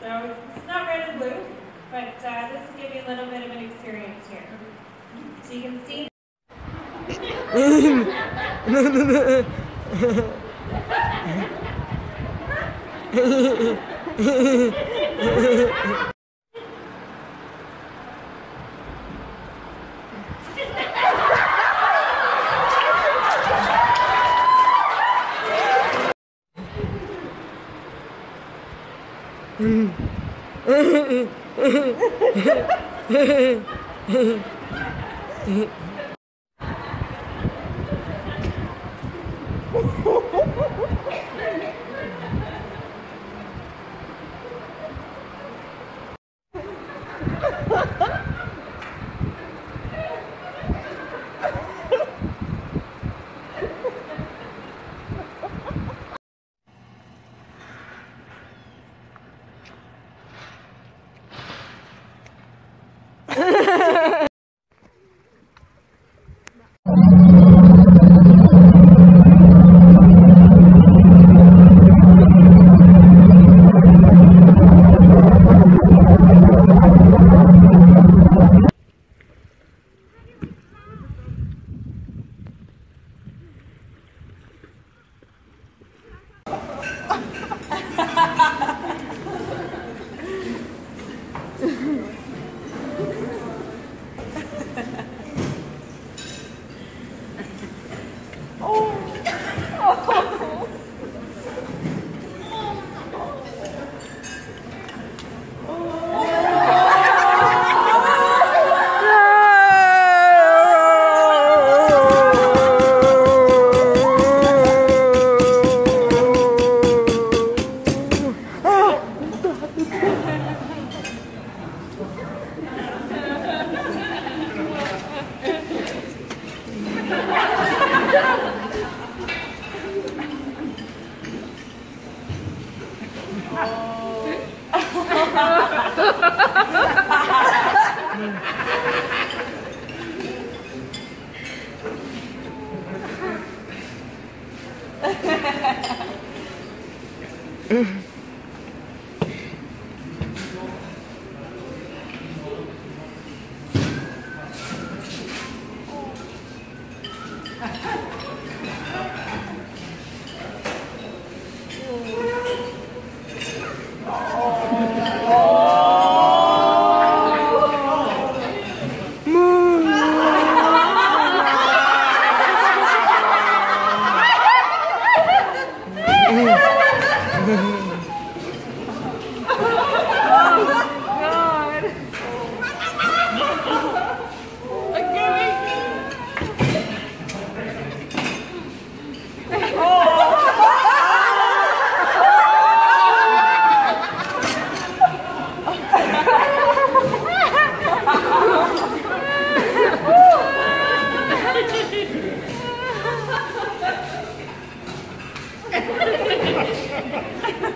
So it's not red and blue, but uh, this will give you a little bit of an experience here. So you can see. Mm-hmm. Ha ha ha!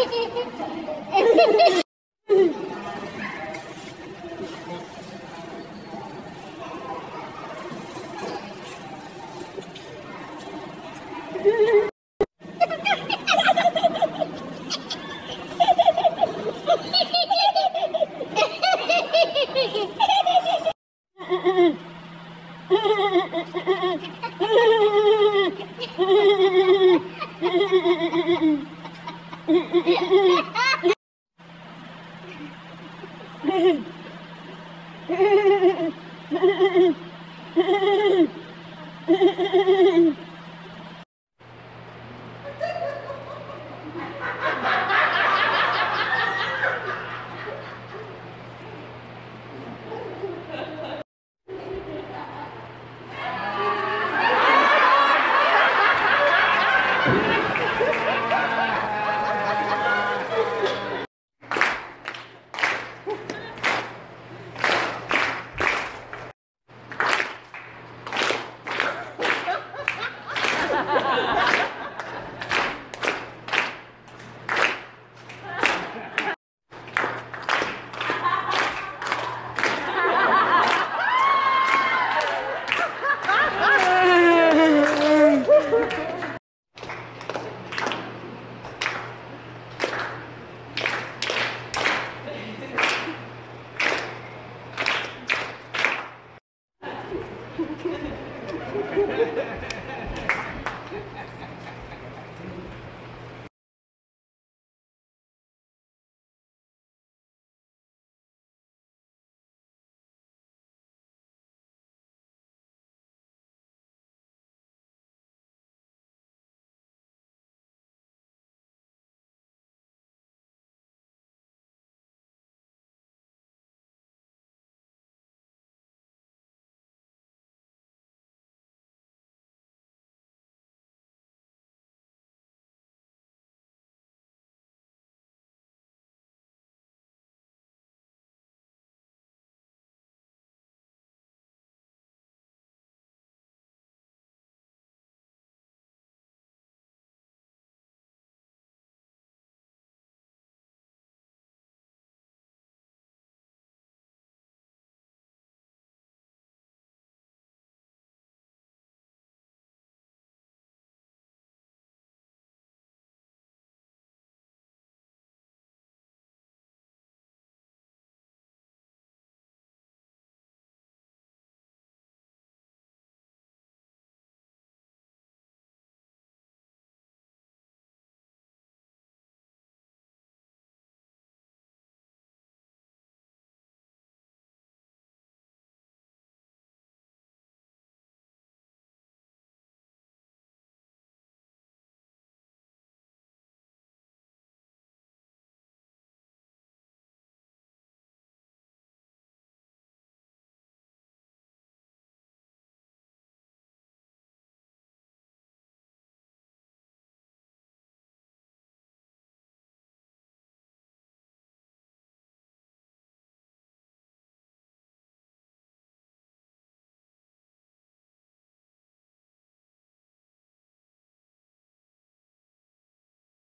Mm-mm.